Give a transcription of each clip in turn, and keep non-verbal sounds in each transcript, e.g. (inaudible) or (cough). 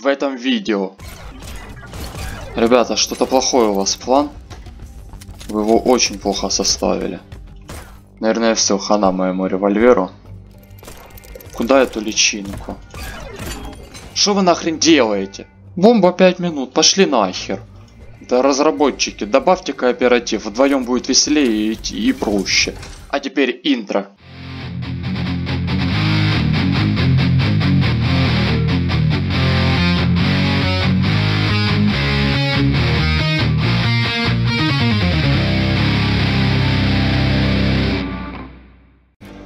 в этом видео. Ребята, что-то плохое у вас план. Вы его очень плохо составили. Наверное, все, хана моему револьверу. Куда эту личинку? Что вы нахрен делаете? Бомба 5 минут, пошли нахер. Да разработчики, добавьте кооператив, вдвоем будет веселее и, и проще. А теперь интро.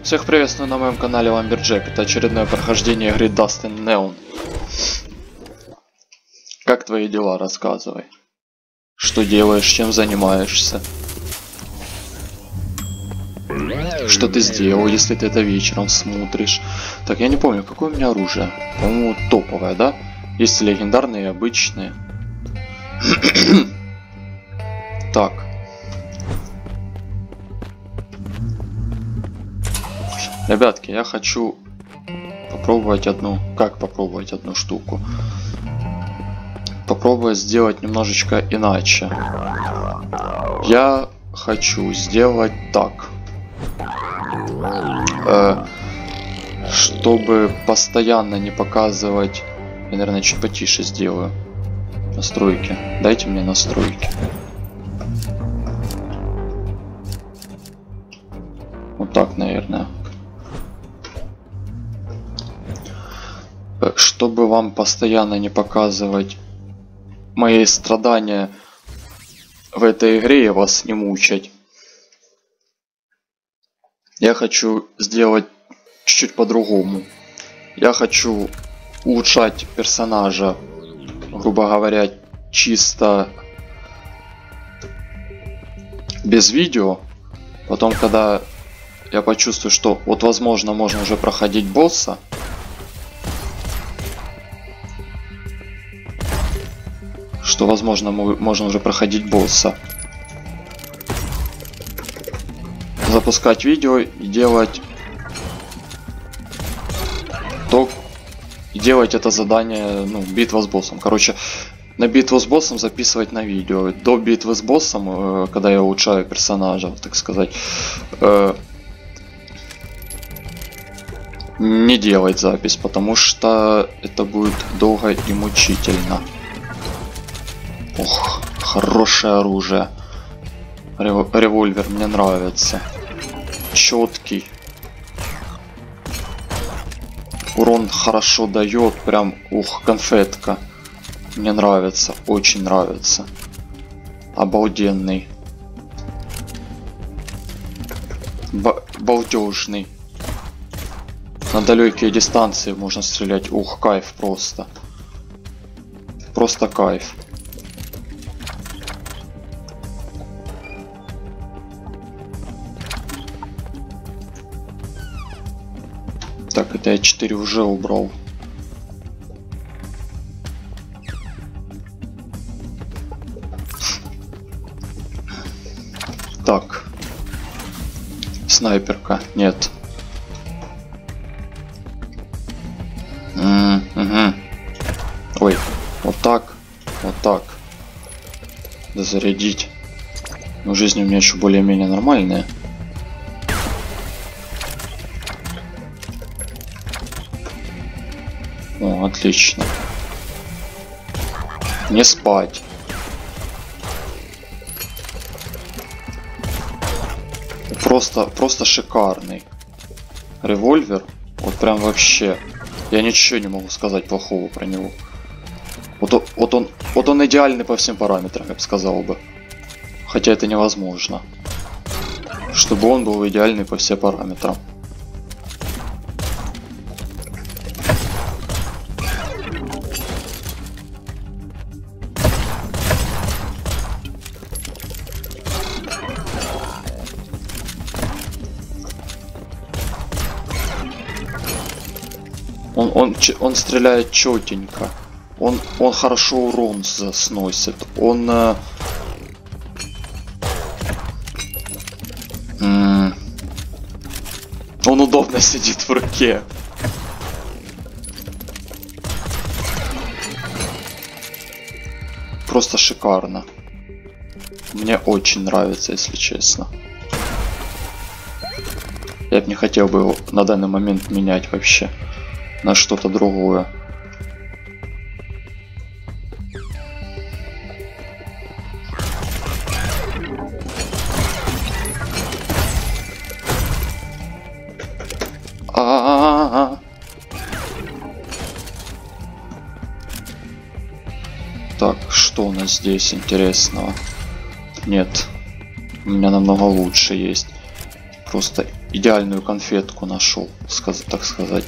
Всех приветствую на моем канале Ламберджек. Это очередное прохождение игры Dust and Neon. Как твои дела, рассказывай. Что делаешь, чем занимаешься? Что ты сделал, если ты это вечером смотришь? Так, я не помню, какое у меня оружие. По-моему, топовое, да? Есть легендарные и обычные. (clears throat) так. Ребятки, я хочу попробовать одну... Как попробовать одну штуку? Попробовать сделать немножечко иначе. Я хочу сделать так. Э, чтобы постоянно не показывать... Я, наверное, чуть потише сделаю. Настройки. Дайте мне настройки. Вот так, наверное. Чтобы вам постоянно не показывать мои страдания в этой игре и вас не мучать. Я хочу сделать чуть-чуть по-другому. Я хочу улучшать персонажа, грубо говоря, чисто без видео. Потом, когда я почувствую, что вот возможно можно уже проходить босса, что возможно можно уже проходить босса. Запускать видео и делать то и делать это задание, ну, битва с боссом. Короче, на битву с боссом записывать на видео. До битвы с боссом, э, когда я улучшаю персонажа, так сказать, э, не делать запись, потому что это будет долго и мучительно. Ох, хорошее оружие. Револьвер мне нравится. Четкий. Урон хорошо дает, прям, ух, конфетка. Мне нравится, очень нравится. Обалденный. Б балдежный. На далекие дистанции можно стрелять. Ух, кайф просто. Просто кайф. Я 4 уже убрал. Так. Снайперка. Нет. Угу. Ой. Вот так. Вот так. Да зарядить. Но жизнь у меня еще более-менее нормальная. Отлично. Не спать. Просто, просто шикарный. Револьвер. Вот прям вообще. Я ничего не могу сказать плохого про него. Вот, вот он, вот он идеальный по всем параметрам, я бы сказал бы. Хотя это невозможно. Чтобы он был идеальный по всем параметрам. Он, стреляет четенько. Он, он хорошо урон сносит. Он... Э, он удобно (laughs) сидит в руке. просто шикарно. Мне очень нравится, если честно. Я бы не хотел бы его на данный момент менять вообще на что-то другое. А-а-а-а. Так, что у нас здесь интересного? Нет, у меня намного лучше есть. Просто идеальную конфетку нашел, так сказать.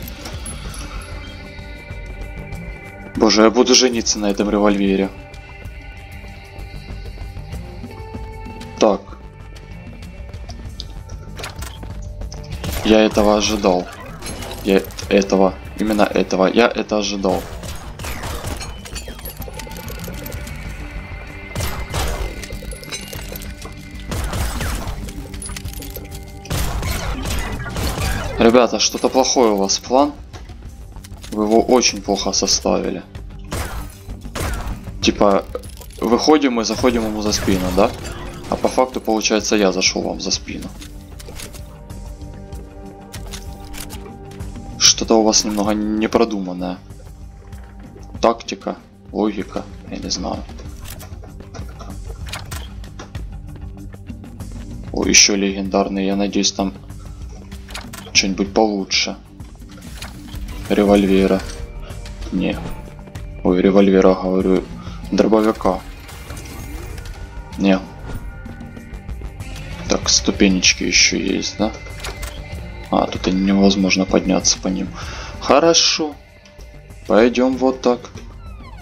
Боже, я буду жениться на этом револьвере. Так. Я этого ожидал. Я этого, именно этого, я это ожидал. Ребята, что-то плохое у вас план. Вы его очень плохо составили. Типа, выходим и заходим ему за спину, да? А по факту, получается, я зашел вам за спину. Что-то у вас немного непродуманное. Тактика, логика, я не знаю. О, еще легендарный, я надеюсь, там что-нибудь получше. Револьвера. Не. Ой, револьвера, говорю. Дробовика. Не. Так, ступенечки еще есть, да? А, тут невозможно подняться по ним. Хорошо. Пойдем вот так.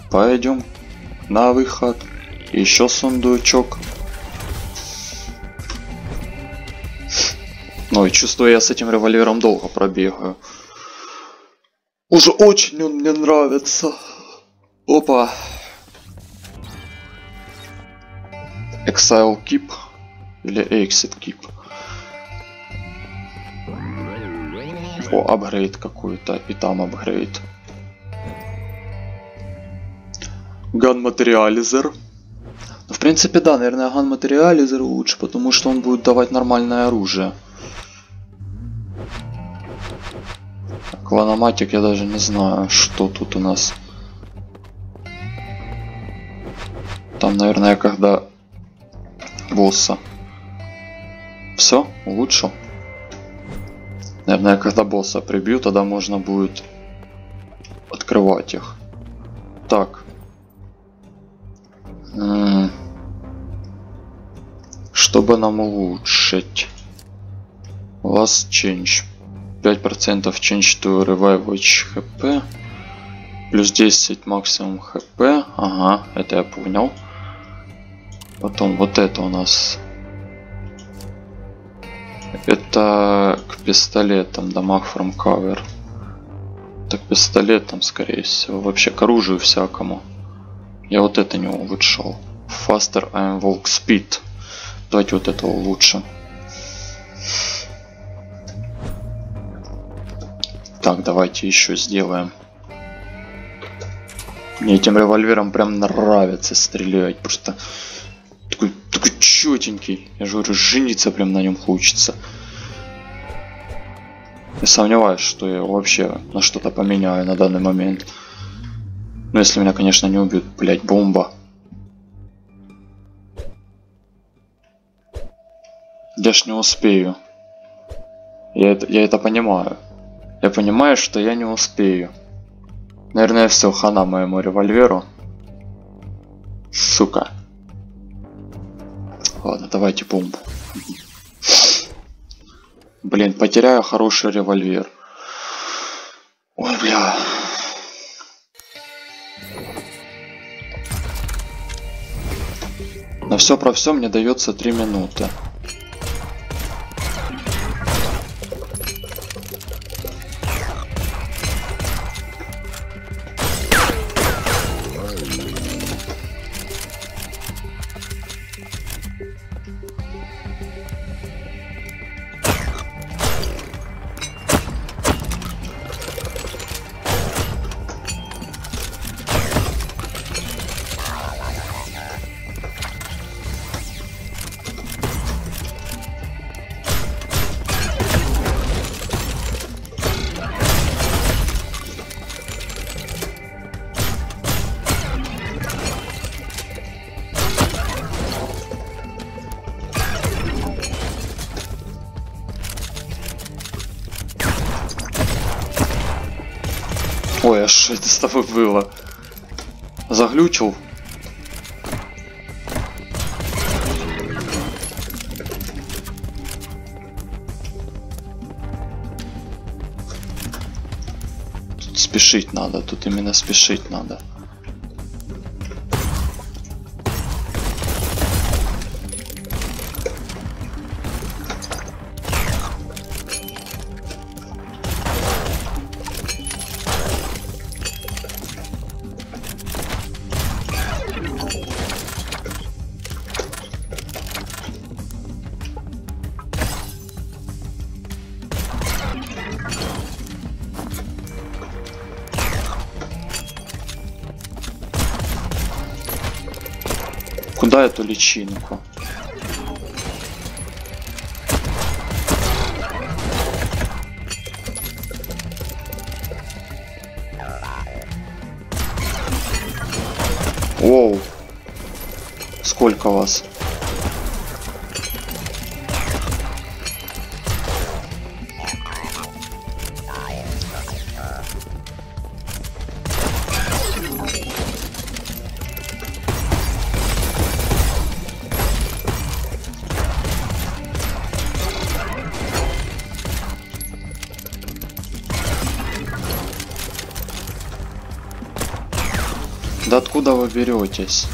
Пойдем на выход. Еще сундучок. Ну и чувствую, я с этим револьвером долго пробегаю. Уже очень он мне нравится. Опа. Exile Keep или Exit Keep. О, апгрейд какой-то, и там апгрейд. Materializer. Ну, в принципе, да, наверное, Gun Materializer лучше, потому что он будет давать нормальное оружие. Кланоматик я даже не знаю, что тут у нас. Там, наверное, когда босса. Все, улучшил. Наверное, когда босса прибью, тогда можно будет открывать их. Так. Чтобы нам улучшить. Last change 5% change to revive хп. Плюс 10 максимум хп. Ага, это я понял. Потом вот это у нас. Это к пистолетам, дамаг from cover. Так пистолетам, скорее всего. Вообще к оружию всякому. Я вот это не улучшил. Faster I'm Walk Speed. Давайте вот это улучшим. Давайте еще сделаем. Мне этим револьвером прям нравится стрелять. Просто такой, такой четенький. Я же говорю, жениться прям на нем хочется. Я сомневаюсь, что я вообще на что-то поменяю на данный момент. Ну, если меня, конечно, не убьют. Блять, бомба. Я ж не успею. Я это, я это понимаю. Я понимаю, что я не успею. Наверное, все, хана моему револьверу. Сука. Ладно, давайте бомбу. Блин, потеряю хороший револьвер. Ой, бля. На все про все мне дается 3 минуты. Бля, что это с тобой было? Заглючил? Тут спешить надо, тут именно спешить надо. Куда эту личинку? Оу. Сколько вас? Откуда вы беретесь?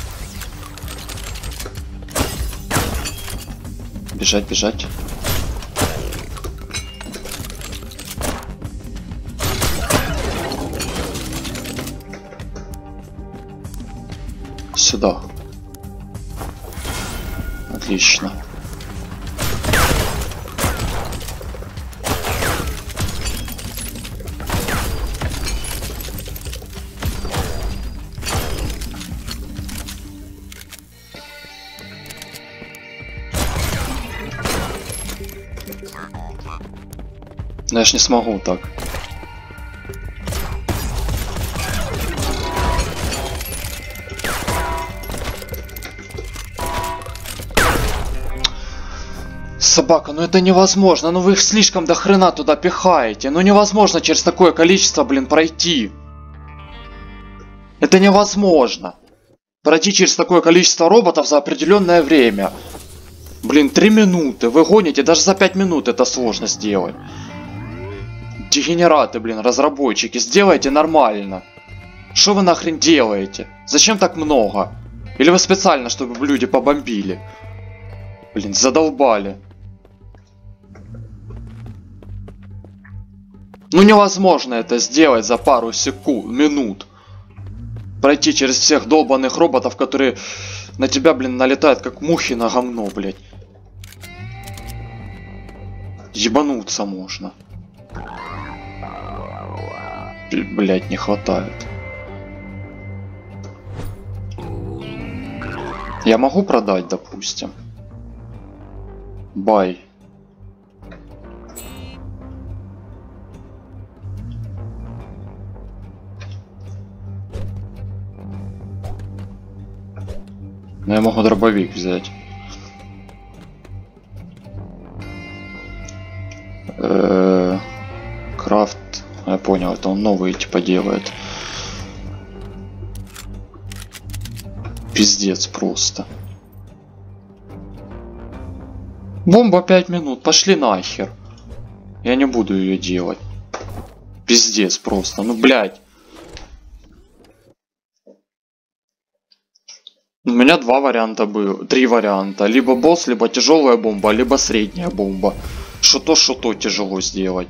Бежать, бежать. Сюда. Отлично. Но я ж не смогу так. Собака, ну это невозможно, ну вы их слишком до хрена туда пихаете, ну невозможно через такое количество, блин, пройти. Это невозможно. Пройти через такое количество роботов за определенное время. Блин, 3 минуты, вы гоните, даже за 5 минут это сложно сделать. Дегенераты, блин, разработчики, сделайте нормально. Что вы нахрен делаете? Зачем так много? Или вы специально, чтобы люди побомбили? Блин, задолбали. Ну невозможно это сделать за пару секунд, минут. Пройти через всех долбанных роботов, которые на тебя, блин, налетают как мухи на говно, блядь. Ебануться можно. Блять, не хватает. Я могу продать, допустим. Бай. Но я могу дробовик взять. Понял, это он новые типа делает. Пиздец просто. Бомба 5 минут, пошли нахер. Я не буду ее делать. Пиздец просто, ну блядь. У меня два варианта было, три варианта. Либо босс, либо тяжелая бомба, либо средняя бомба. Что то, что то тяжело сделать.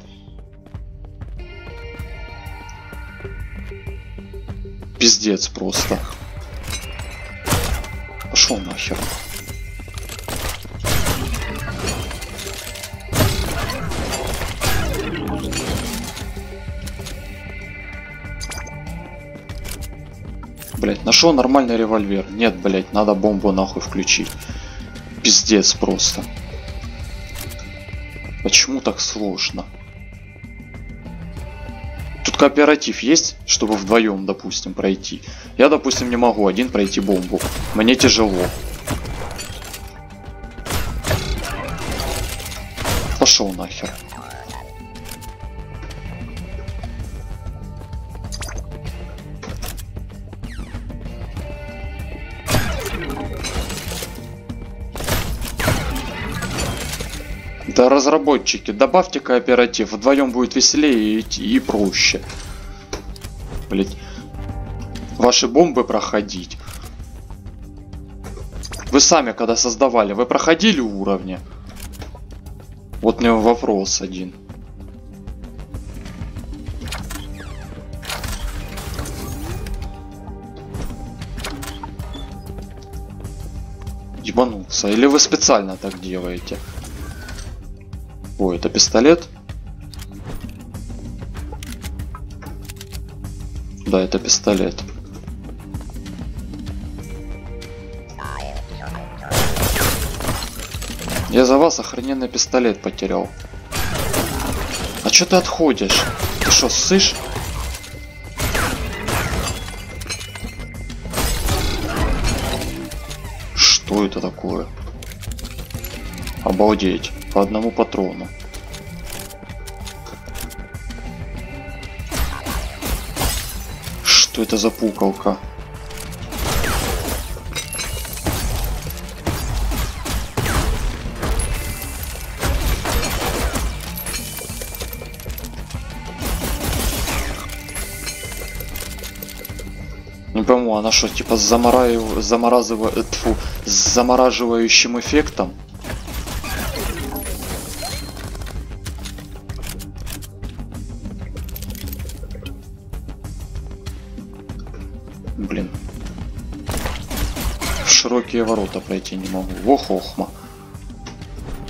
Пиздец просто. Пошел нахер. Блять, нашел нормальный револьвер. Нет, блять, надо бомбу нахуй включить. Пиздец просто. Почему так сложно? Кооператив есть, чтобы вдвоем, допустим, пройти. Я, допустим, не могу один пройти бомбу. Мне тяжело. Пошел нахер. Да разработчики, добавьте кооператив, вдвоем будет веселее и, и проще. Блять. Ваши бомбы проходить. Вы сами, когда создавали, вы проходили уровни? Вот мне вопрос один. Ебанулся. Или вы специально так делаете? О, это пистолет? Да, это пистолет. Я за вас охрененный пистолет потерял. А чё ты отходишь? Ты что, ссышь? Что это такое? Обалдеть. По одному патрону. Что это за пукалка? Не пойму, она что, типа заморазыва... э, тьфу, с замораживающим эффектом? Широкие ворота пройти не могу. Ох, охма.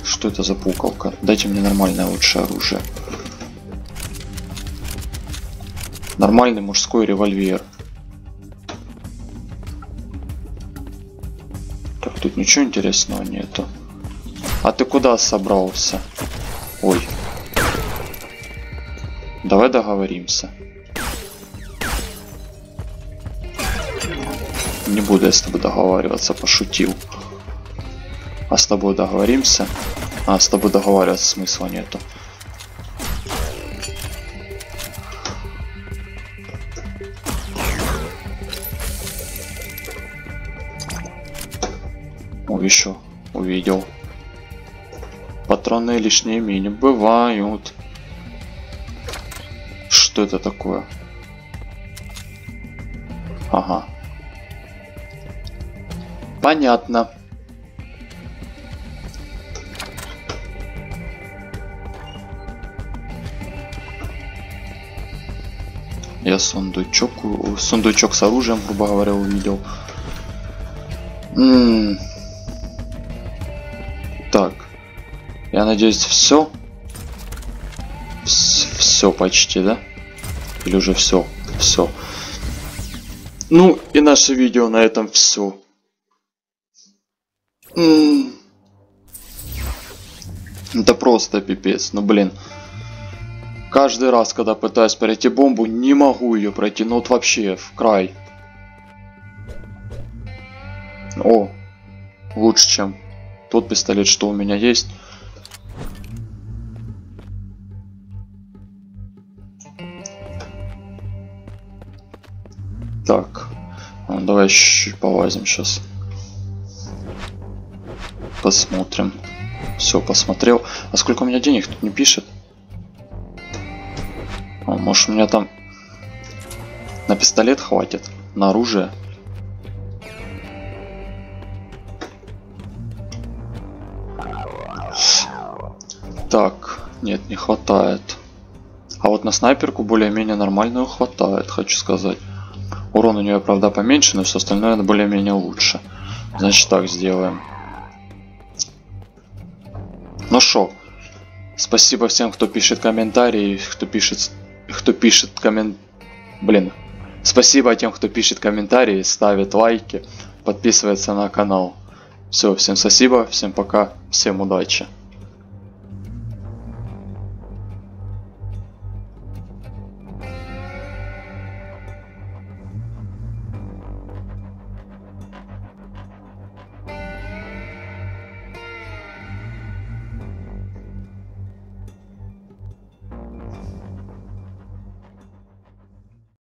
Что это за пукалка? Дайте мне нормальное лучшее оружие. Нормальный мужской револьвер. Так, тут ничего интересного нету. А ты куда собрался? Ой. Давай договоримся. Не буду я с тобой договариваться, пошутил. А с тобой договоримся? А, с тобой договариваться смысла нету. О, еще увидел. Патроны лишними не бывают. Что это такое? Понятно. Я сундучок, сундучок с оружием, грубо говоря, увидел. М -м. Так. Я надеюсь, все. Все почти, да? Или уже все? Все. Ну и наше видео на этом все. Это просто пипец, ну блин. Каждый раз, когда пытаюсь пройти бомбу, не могу ее пройти, ну вот вообще, в край. О, лучше, чем тот пистолет, что у меня есть. Так, ну, давай чуть-чуть полазим сейчас. Посмотрим. Все, посмотрел. А сколько у меня денег тут не пишет? О, может у меня там на пистолет хватит? На оружие? Так, нет, не хватает. А вот на снайперку более-менее нормальную хватает, хочу сказать. Урон у нее, правда, поменьше, но все остальное более-менее лучше. Значит, так сделаем. Ну шо, спасибо всем, кто пишет комментарии, кто пишет, кто пишет коммент... Блин, спасибо тем, кто пишет комментарии, ставит лайки, подписывается на канал. Все, всем спасибо, всем пока, всем удачи.